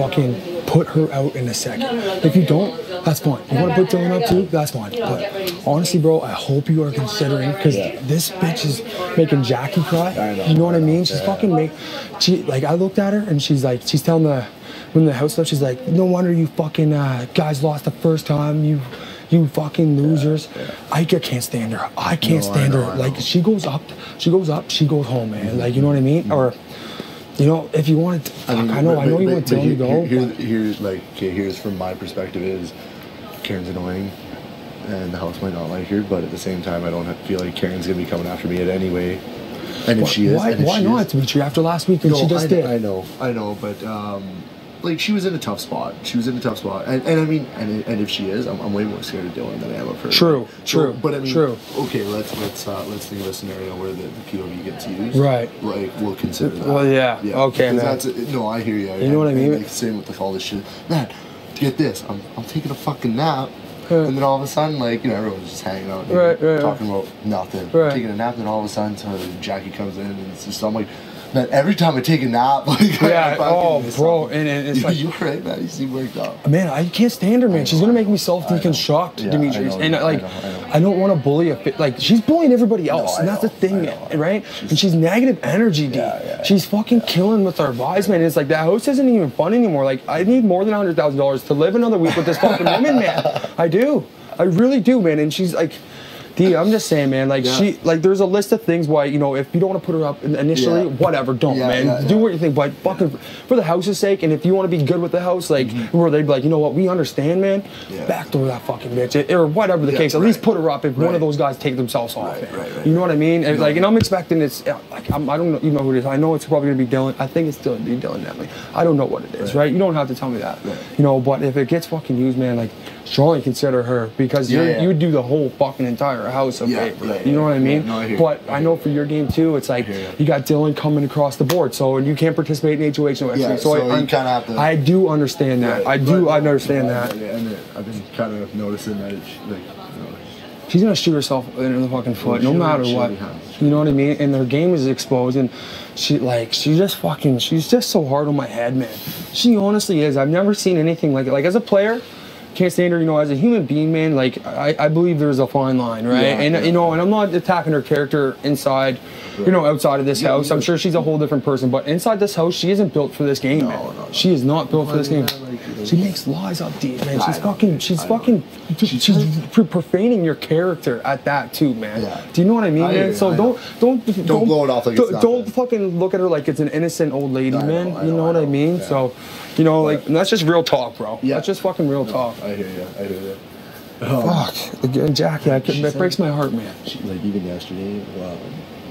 fucking put her out in a second. If you don't, that's fine. You want to put Dillon up too? That's fine. But honestly, bro, I hope you are considering because this bitch is making Jackie cry. I know. You know what I mean? She's fucking make. She like I looked at her and she's like she's telling the when the house stuff. She's like, no wonder you fucking uh, guys lost the first time. You. You fucking losers! I ca- can't stand her. I can't No, I stand know, her. Like she goes up, she goes up, she goes home, man. Like you know what I mean? Or, you know, if you want to, fuck, I, know, I know you want to tell me go. Here, but- here's like okay, here's from my perspective is Karen's annoying, and the house might not like her, but at the same time, I don't have- feel like Karen's gonna be coming after me at any way. And if she is, why, why not, is- Demetres? After last week, and No, she just I, did. I know, I know, but um, like she was in a tough spot. She was in a tough spot, and, and I mean, and, and if she is, I'm, I'm way more scared of Dillon than I am of her. True, So- true, But I mean, true. Okay, let's let's uh, let's think of a scenario where the, the POV gets used. Right. Like we'll consider that. Well, yeah, yeah. okay. That's no, I hear you. You know what I mean? Like same with like all this shit. Man, get this. I'm I'm taking a fucking nap. And then all of a sudden, like, you know, everyone's just hanging out, Right, right, talking about nothing, Right. taking a nap, and all of a sudden, so Jackie comes in, and it's just, I'm like, man, every time I take a nap, like, Yeah, I oh, bro, and- and it's you, like- you're right, man. You seem worked up. Man, I can't stand her, man. She's gonna make me self-deconstruct, I. Yeah, Demetres. I and I like, know, I know. I don't want to bully a fit. Like, she's bullying everybody else, I and that's know, the thing, right? She's- and she's negative energy, dude. Yeah, yeah, she's fucking killing with our vibes, man. It's like that house isn't even fun anymore. Like, I need more than hundred thousand dollars to live another week with this fucking woman, man. I do, I really do, man. And she's like. D, I'm just saying, man. Like Yeah. she, like there's a list of things why you know if you don't want to put her up initially, Yeah. whatever, don't, Yeah, man. Do what you think, but fucking for the house's sake, and if you want to be good with the house, like where they'd be like, you know what, we understand, man. Mm-hmm. Backdoor that fucking bitch, it- or whatever the case. At least put her up if one of those guys take themselves off. Right, man. right, right. You know what I mean? And like, and I'm expecting it's like I'm, I don't know, you know who it is. I know it's probably gonna be Dillon. I think it's Dillon. Be Dillon. I don't know what it is, Right. right? You don't have to tell me that. Right. You know, but if it gets fucking used, man, like strongly consider her because Yeah, you're, yeah. you do the whole fucking entire house a Yeah, yeah, you know what I mean? No, I hear but I know for your game too, it's like you. you got Dillon coming across the board, so and you can't participate in HOH no Yeah, extra. so I, you kinda have to- I do understand that. I do. But- I understand that. And I've been kind of noticing that it's like, you know, She's gonna shoot herself in the fucking foot, no matter what. You know what I mean? And her game is exposed, and she like she just fucking she's just so hard on my head, man. She honestly is. I've never seen anything like it. Like as a player, can't stand her. You know, as a human being, man. Like I, I believe there's a fine line, right? Yeah, and yeah. you know, and I'm not attacking her character inside. You know, outside of this Yeah, house, I'm sure she's a whole different person. But inside this house, she isn't built for this game, No, man. no, no. She is not built for this game. Like. She makes lies up, dude, man. I She's fucking. She's I fucking. She's She's, pro- profaning your character at that too, man. Yeah. Do you know what I mean, I man? you, So I don't, don't don't blow it off like don't, don't fucking look at her like it's an innocent old lady, I know, man. You know, know what I mean? So, you know, like that's just real talk, bro. Yeah. That's just fucking real talk. I hear you. I hear you. Fuck, again, Jackie, I could, that breaks my heart, man. She, like even yesterday, um,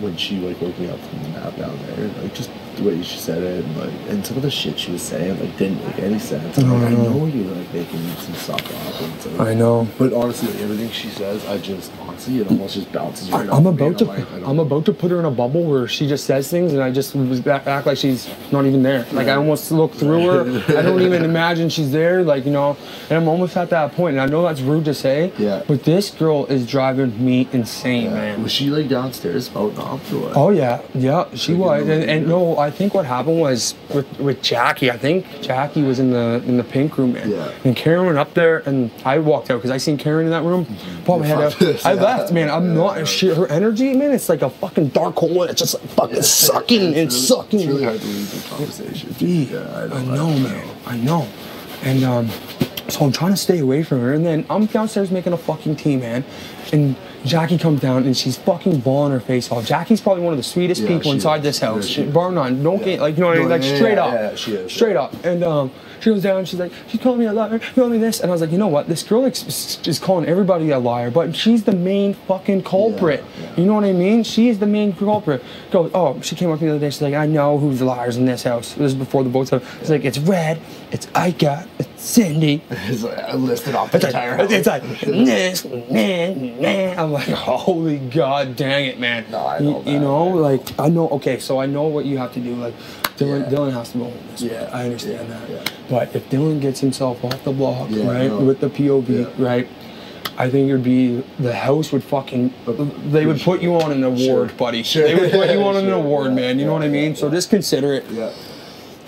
when she like woke me up from the nap down there, like just the way she said it, and, like and some of the shit she was saying like didn't make any sense. I'm like, I know you're like making some stuff up, I know. But honestly, like, everything she says, I just honestly, it almost just bounces right I, off I'm about to, I'm like, I don't I'm about to put her in a bubble where she just says things, and I just was act like she's not even there. Like I almost look through her. I don't even imagine she's there. Like you know, and I'm almost at that point. And I know that's rude to say. Yeah. But this girl is driving me insane, Yeah. man. Was she like downstairs spouting off or what? Oh yeah, yeah, she Like, was, you know, and, and no, I think what happened was with, with Jackie. I think Jackie was in the in the pink room, man. Yeah. And Karen went up there, and I walked out because I seen Karen in that room. Put my head out. I yeah. left, man. I'm Yeah, not. yeah. She, her energy, man, it's like a fucking dark hole, and it's just like fucking sucking and it's really, sucking. It's really hard to leave the conversation. Yeah, I know, man. I know. And um, so I'm trying to stay away from her. And then I'm downstairs making a fucking tea, man. And Jackie comes down and she's fucking balling her face off. Jackie's probably one of the sweetest Yeah, people inside is. this house. Yeah, she bar none. Don't Yeah. get like you know what I mean? Like straight up. yeah, she is, Straight up. And um, she goes down. She's like, she's calling me a liar. She's calling me this. And I was like, you know what? This girl is is calling everybody a liar, but she's the main fucking culprit. Yeah, yeah. You know what I mean? She is the main culprit. Goes, oh, she came up to me the other day. She's like, I know who's the liars in this house. This is before the boats. It's like, it's Red, it's Ika, it's Sindy. It's like, I listed off the It's entire like, house. it's like this, man, man. I'm like, holy god dang it, man. No, I you, know you that, know, man. like I know. Okay, so I know what you have to do. Like, Dillon, Yeah. Dillon has to go home. This. Yeah, I understand yeah, that. yeah. But if Dillon gets himself off the block, right, no. with the POV, right. I think it'd be the house would fucking they would put you on an award, Sure. buddy. Sure. They would put you on an Sure. award, man. You know what I mean? So just consider it. Yeah.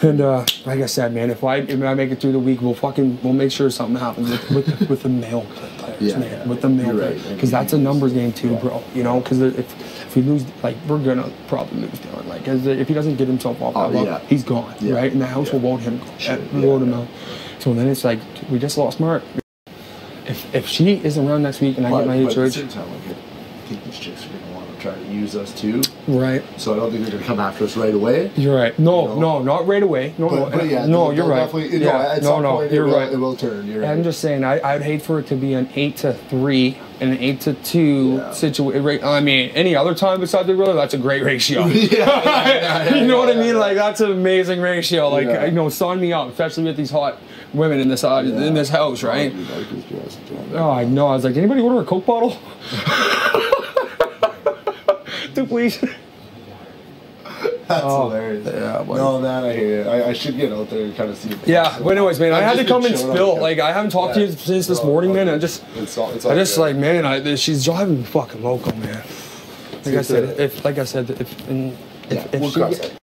And uh, like I said, man, if I if I make it through the week, we'll fucking we'll make sure something happens with with, with the male players, Yeah, man. yeah, with the male players, right. because that's a numbers game too, bro. You know, because if if we lose, like we're gonna probably lose Dillon. Like if he doesn't get himself off Oh, that level, yeah. he's gone, right? And the house will vote him, Sure, vote him out. So then it's like we just lost Mark. If if she is around next week and I But, get my the church, same time, like, I think these chicks are try to use us too. right? So I don't think they're gonna come after us right away. You're right. No, You know? no, not right away. No, no, But, but yeah, no, you're right. Yeah, no, at no, some no, point you're it will, right. It will turn. You're I'm just saying, I, I'd hate for it to be an eight to three and an eight to two Yeah. situation. I mean, any other time besides the brother, that's a great ratio. Yeah, yeah, yeah, you know what I mean? Like that's an amazing ratio. Like you know, sign me up, especially with these hot women in this uh, in this house, right? Probably like this dress, John. Oh, I know. I was like, anybody order a Coke bottle? Two, please. That's Oh, hilarious. yeah, buddy. no, that I hear it. I, I should get out there and kind of see. If Yeah, but anyways, man, I I've had to come and spill. Like, I haven't talked to you since this No, morning, man. I just, It's all, it's I just good. like, man, I, she's driving fucking loco, man. Like I said, if, like I said, if, and if, Yeah, if we'll she, cross get- that.